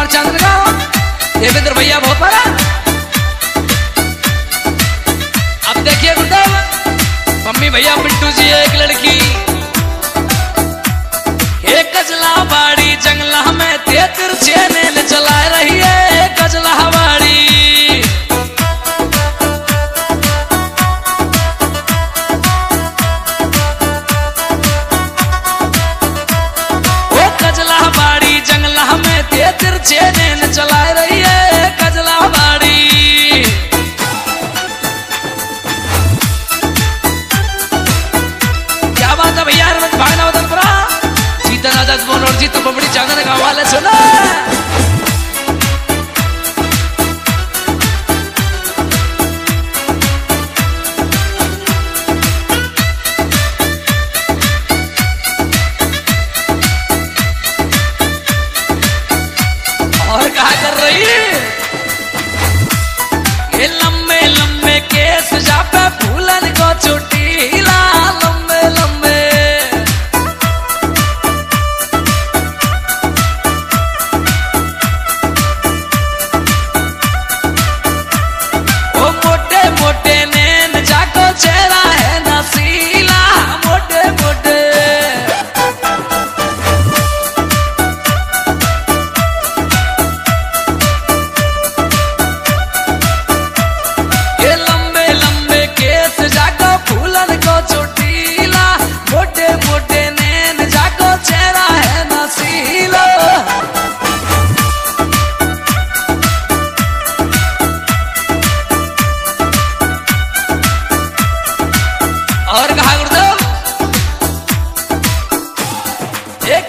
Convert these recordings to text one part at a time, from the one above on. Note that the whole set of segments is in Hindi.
कुमार चाँद लगाओ देवेंद्र भैया बहुत बड़ा अब देखिए गुरुदेव, मम्मी भैया पिंटू जी, एक लड़की। एक कजला बाड़ी जंगला में तेतर चेने चला रही है कजला बाड़ी तेतर चैनल चला रही है कजला बाड़ी। क्या बात है भैया? भागना वतनपुरा जीतन आज़ाद बोल और जीतन बबड़ी चांदन का हवाले सुना।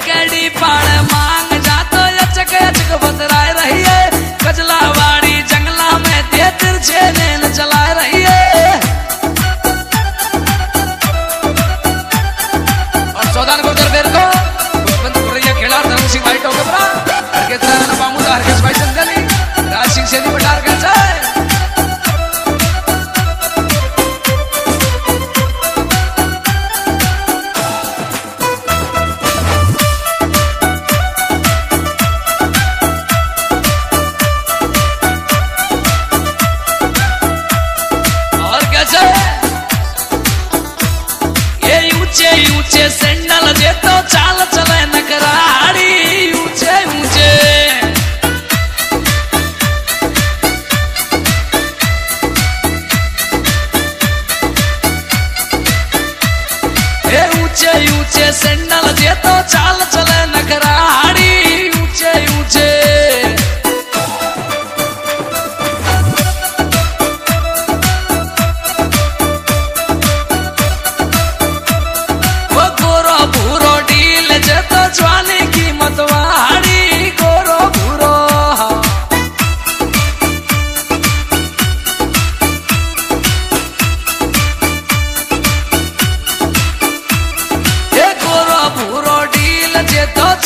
एक पाड़ मांग जातो यचक यचक बतराए रही है। कजला वाड़ी जंगला में तेतर छेनेन चला रही है। just send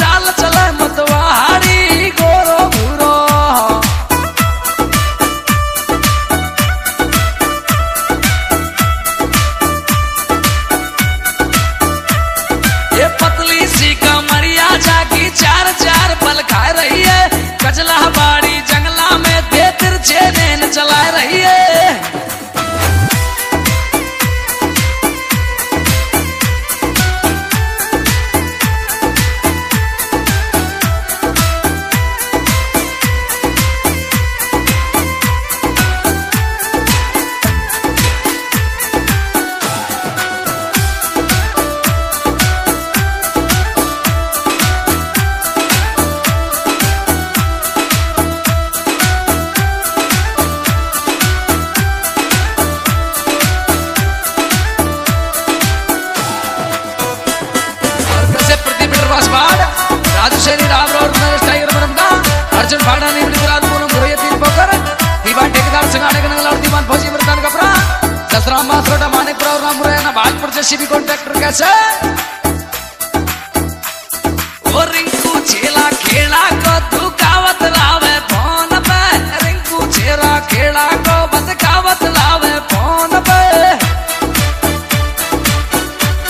चाल चले मतवारी गोरो भूरो ये पतली सी कमरिया जाकी चार चार पल खा रही है कजला प्रदीप प्रवास बाड़ राजू सैनी राम राव नरेश टाइगर मनमदा अर्जुन फाड़ा नीमली गुलाल पूनम भुरैया तीन पोकर दीवान ठेकेदार संगाड़े के नंगला और दीवान फौजी मर्दान कपड़ा दसराम मासरोटा मानिकपुर और राम मुरैना भागपुर जैसी भी कॉन्ट्रैक्टर कैसे ओ रिंकू छेला खेला